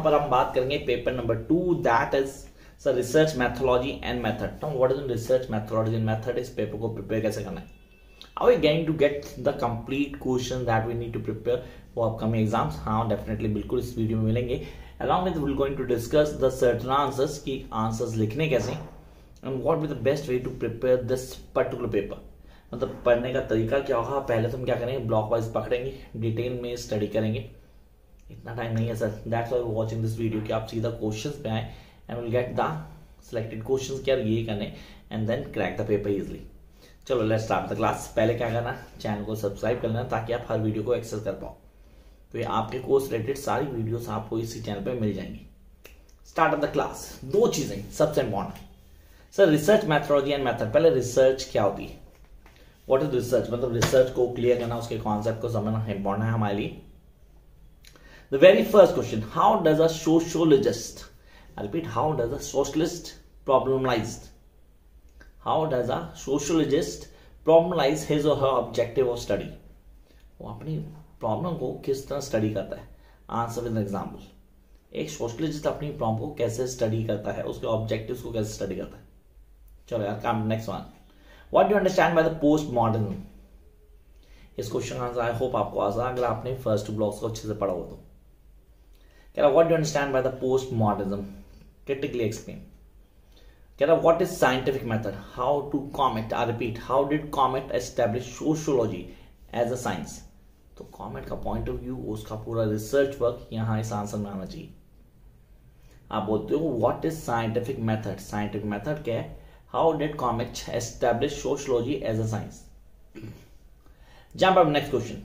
यहाँ पर हम बात करेंगे paper number two that is research methodology and method what is in research methodology and method इस पेपर को प्रिपेयर कैसे करना है? I we going to get the complete question that we need to prepare for upcoming exams हाँ definitely बिल्कुल इस video में मिलेंगे। Along with will going to discuss the certain answers की आंसर्स लिखने कैसे and what be the best way to prepare this particular paper मतलब पढ़ने का तरीका क्या होगा? पहले तो हम क्या करेंगे? ब्लॉक वाइज पकड़ेंगे डिटेल में स्टडी करेंगे। इतना टाइम नहीं है sir that's why watching this video कि आप सीधा क्वेश्चंस पे आए and will get the selected questions क्या ये करने and then crack the paper easily चलो लेट्स स्टार्ट द क्लास पहले क्या करना चैनल को सब्सक्राइब कर लेना ताकि आप हर वीडियो को एक्सेस कर पाओ। तो ये आपके कोर्स रिलेटेड सारी वीडियोस आपको इसी चैनल पे मिल जाएँगी। स्टार्ट ऑफ़ द क्लास दो चीज़ें सबसे important sir research methodology and method पहले रिसर्च क्या होती है? वॉट इज़ रिसर्च मतलब रिसर्च को क्लियर करना, उसके कॉन्सेप्ट को समझना इंपॉर्टेंट है हमारे लिए। The very first question how does a sociologist repeat how does a socialist problematised how does a sociologist problematise his और हर ऑब्जेक्टिव ऑफ़ स्टडी वो अपनी प्रॉब्लम को किस तरह स्टडी करता है? आंसर विद एग्ज़ाम्पल एक सोशोलॉजिस्ट अपनी प्रॉब्लम को कैसे स्टडी करता है? उसके ऑब्जेक्टिव को कैसे स्टडी करता है? चलो यार come next one what do understand by the post modern इस क्वेश्चन का आंसर आई होप आपको आसान अगर आपने फ़र्स्ट ब्लॉक्स को अच्छे से पढ़ा हो तो। कह रहा what do understand by the post modernism critically explain कह रहा what is scientific method how to Comte I repeat how did Comte establish sociology as तो कॉमेट का पॉइंट ऑफ़ व्यू उसका पूरा रिसर्च वर्क यहाँ इस आंसर में आना चाहिए। आप बोलते हो what is scientific method scientific method क्या है? How did Comte establish sociology as a science jump up next question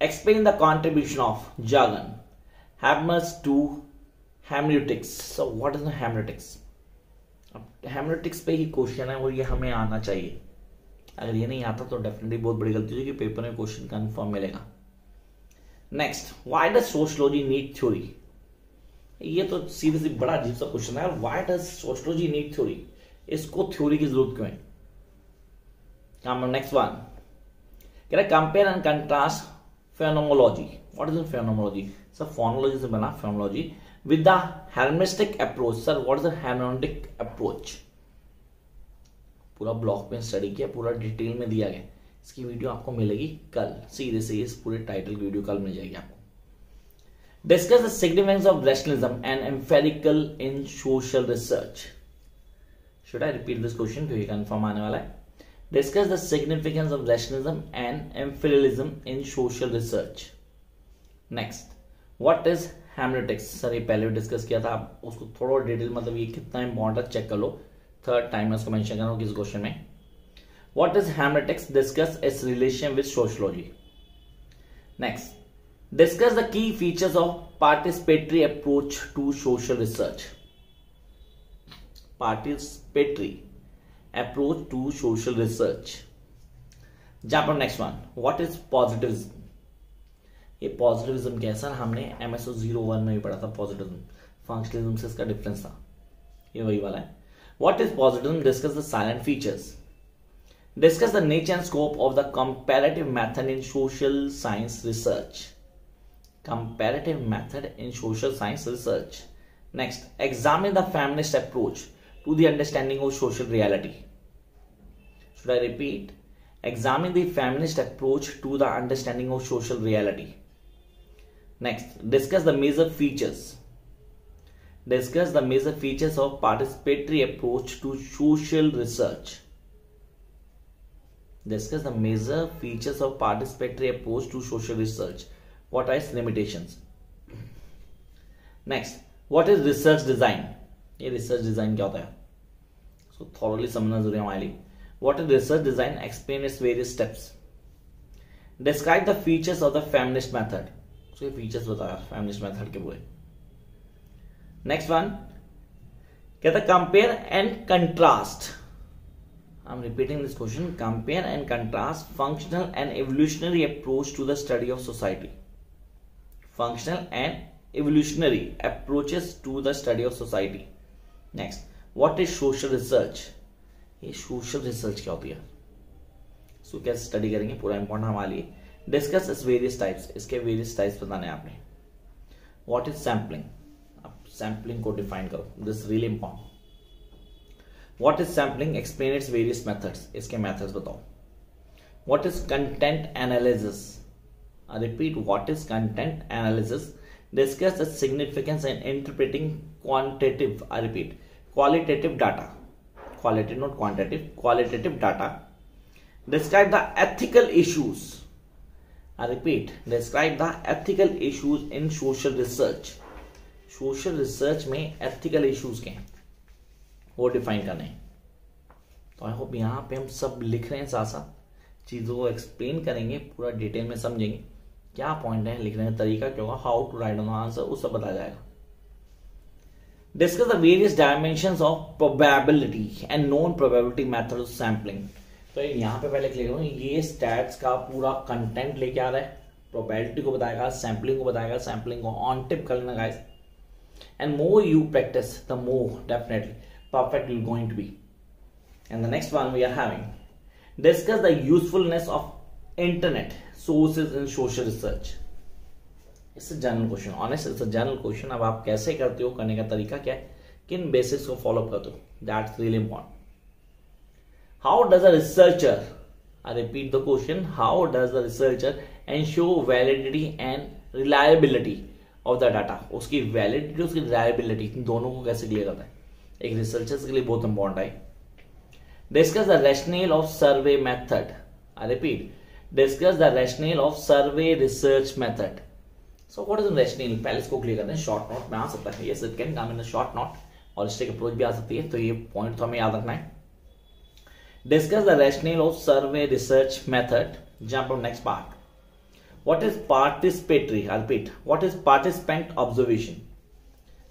explain the contribution of Jurgen Habermas to hermeneutics so what is hermeneutics hermeneutics पे ही question है वो ये हमें आना चाहिए। अगर ये नहीं आता तो डेफिनेटली बहुत बड़ी गलती होगी पेपर में क्वेश्चन कंफर्म मिलेगा। Next why does sociology need theory ये तो सीधे सीधे बड़ा अजीब सा क्वेश्चन है why does sociology need theory इसको थ्योरी की ज़रूरत क्यों है? Next one compare and contrast phenomenology what is phenomenology sir phonology से बना phenomenology with the hermetic approach, sir, what is the hermeneutic approach? पूरा ब्लॉक में स्टडी किया, पूरा डिटेल में दिया गया। इसकी वीडियो आपको मिलेगी कल। सीधे से इस पूरे टाइटल की वीडियो कल मिल जाएगी आपको। Discuss the significance of rationalism and empirical in social research should I repeat this question क्योंकि कंफर्म आने वाला है। Discuss the significance of rationalism and empiricism in social research next what is hermeneutics sir ये पहले भी discuss किया था। आप उसको थोड़ा डिटेल मतलब ये कितना इंपॉर्टेंट चेक कर लो। थर्ड टाइम मैं उसको मेंशन कर रहा हूँ किस क्वेश्चन में। What is hermeneutics discuss its relation with sociology next discuss the key features of participatory approach to social research participatory approach to social research जहाँ पर next one what is positive ये positivism कैसा हमने M S O zero one में भी पढ़ा था positivism functionalism से इसका डिफरेंस था। ये वही वाला है। What is positivism discuss the salient features discuss the nature and scope of the comparative method in social science research comparative method in social science research next examine the feminist approach to the understanding of social reality should I repeat examine the feminist approach to the understanding of social reality Next, discuss the major features. Discuss the major features of participatory approach to social research. Discuss the major features of participatory approach to social research. What are its limitations? Next, what is research design? ये research design क्या होता है So thoroughly समझना जरूरी है हमारे लिए What is research design? Explain its various steps. Describe the features of the feminist method. उसके फीचर्स बताया फेमिनिस्ट मेथड के पूरे नेक्स्ट वन कहता compare and contrast I am repeating this question compare and contrast functional and evolutionary approach to the study of society functional and evolutionary approaches to the study of society next what is social research ये social research क्या होती है? सो कैसे study करेंगे? पूरा important हमारे लिए। Discuss इस वेरियस टाइप्स इसके वेरियस टाइप्स बताने आपने। वॉट इज़ सैम्पलिंग आप सैम्पलिंग को डिफाइन करो। This really important what is sampling explain its various methods इसके मैथड्स बताओ। What is content analysis repeat what is content analysis discuss the significance and interpreting quantitative I repeat qualitative data quality not quantitative qualitative data describe the ethical issues I repeat, describe the ethical issues in social research. Social research में ethical issues के हैं? वो define करने हैं। तो I hope यहाँ पे हम सब लिख रहे हैं साथ साथ चीज़ों को एक्सप्लेन करेंगे, पूरा डिटेल में समझेंगे। क्या पॉइंट है, लिखने का तरीका क्या होगा how to write on answer वो सब बताया जाएगा। Discuss the various dimension of probability and non probability method of sampling तो एक यहाँ पे पहले क्लियर करूँ ये स्टैट्स का पूरा कंटेंट लेके आ रहा है। प्रोबेबिलिटी को बताएगा सैम्पलिंग को बताएगा सैम्पलिंग को ऑन टिप कर लेना guys and more you practice the more definitely perfect you going to be and the next one we are having discuss the usefulness of internet sources in social research it's general question honest it's general question अब आप कैसे करते हो, करने का तरीका क्या है? किन बेसिस को फॉलोअप करते हो? That's really important how does a researcher I repeat the question, how does the researcher ensure validity and reliability of the data उसकी वैलिडिटी उसकी रिलायबिलिटी दोनों को कैसे क्लियर करता है? एक रिसर्चर्स के लिए बहुत इंपॉर्टेंट है। Discuss the rationale of survey method I repeat discuss the rationale of survey research method so what is rationale पहले इसको क्लियर करते हैं। शॉर्ट नोट में आ सकता है। यस शॉर्ट नोट और स्टेक अप्रोच भी आ सकती है। तो ये पॉइंट तो हमें याद रखना है। Discuss the rationale of survey research method on next part participatory? I repeat. What is participant observation?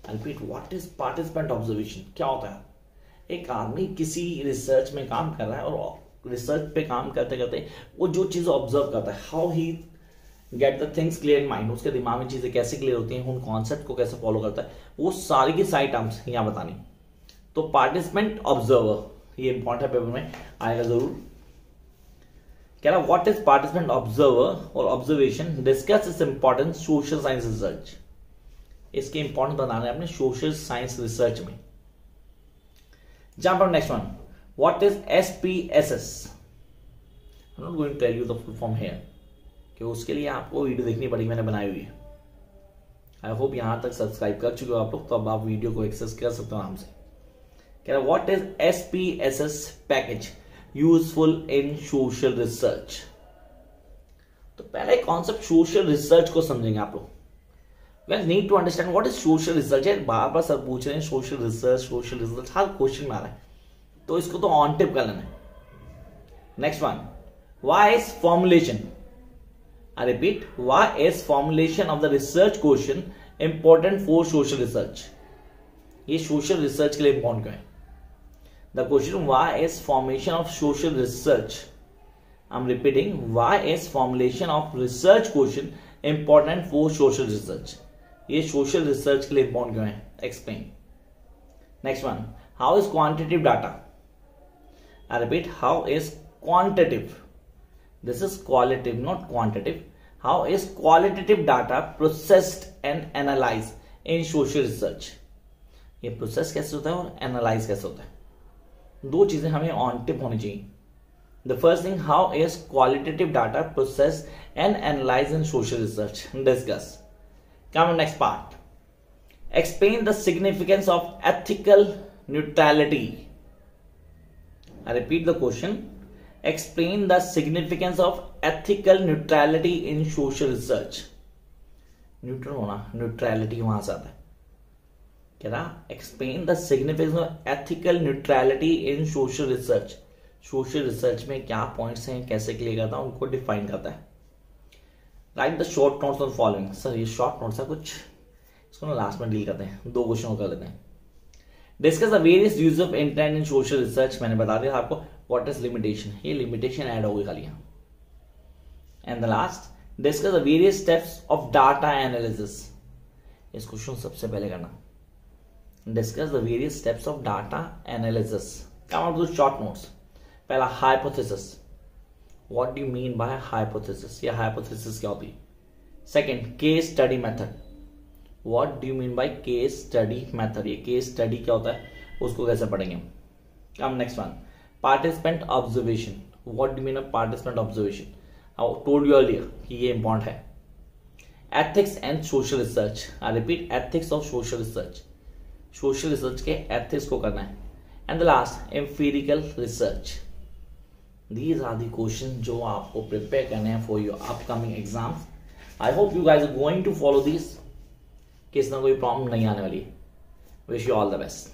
I repeat. What is participant observation? क्या होता है? एक आदमी किसी रिसर्च में काम कर रहा है और रिसर्च पे काम करते करते वो जो चीज़ ऑब्ज़र्व करता है how he get the things clear in mind उसके दिमाग में चीज़ें कैसे क्लियर होती हैं, उन कॉन्सेप्ट को कैसे फॉलो करता है, वो सारी की सारी टर्म्स यहाँ बतानी। तो पार्टिसिपेंट ऑब्जर्वर ये इंपॉर्टेंट पेपर में, आएगा ज़रूर। कह रहा व्हाट इज़ पार्टिसिपेंट ऑब्जर्वर और observation discuss is important social science research इसके इंपॉर्टेंट बनाना है अपने सोशल साइंस रिसर्च में। Jump on next one what is S P S S not going tell you the full form here कि उसके लिए आपको वीडियो देखनी पड़ी मैंने बनाई हुई है। आई होप यहाँ तक सब्सक्राइब कर चुके हो आप लोग तो अब आप वीडियो को एक्सेस कर सकते हो आराम से। रहा what is S P S S package useful in social research तो पहले कॉन्सेप्ट सोशल रिसर्च को समझेंगे आप लोग। We'll need to understand what is social research है। बार बार सर पूछ रहे हैं सोशल रिसर्च सोशल रिसर्च हर क्वेश्चन में आ रहा है। तो इसको तो ऑन टिप कर लेना है। Next one why is formulation I repeat why is formulation of the research question important for social research ये सोशल रिसर्च के लिए इंपॉर्टेंट क्यों है? The question why is formation of social research? I'm repeating why is formulation of research question important for social research? ये social research के लिए important क्यों है? Explain. Next one. How is quantitative data? I repeat. How is quantitative? This is qualitative, not quantitative. How is qualitative data processed and analyzed in social research? ये process कैसे होता है और analyse कैसे होता है दो चीज़ें हमें ऑन टिप होनी चाहिए। The first thing how is qualitative data process and analyse in social research discuss come next part explain the significance of ethical neutrality I repeat the question explain the significance of ethical neutrality in social research neutral होना neutrality वहाँ से आता है। कह रहा explain the significance of ethical neutrality in social research social research में क्या points हैं, कैसे क्लियर करता है, उनको डिफाइन करता है। Write the short notes on following sir ये शॉर्ट नोट्स है कुछ। इसको ना लास्ट में डील करते हैं। दो क्वेश्चन कर लेते हैं। Discuss the various use of internet in social research मैंने बता दिया आपको व्हाट इज़ लिमिटेशन ये लिमिटेशन ऐड होगी खाली and the last discuss the various steps of data analysis इस क्वेश्चन सबसे पहले करना। Discuss the various steps of data analysis. Come up with short notes. पहला. What do you mean by hypothesis? या hypothesis क्या होती है? Second, case study method. What do mean by case study method ये case study क्या होता है उसको कैसे पढ़ेंगे come next one participant observation what do mean participant observation I told you earlier कि ये इंपॉर्टेंट है ethics and social research I repeat ethics of social research social research के एथिक्स को करना है. And the last empirical research these are the question जो आपको prepare करने हैं for your upcoming exam I hope you guys are going to follow this किस ना कोई प्रॉब्लम नहीं आने वाली. Wish you all the best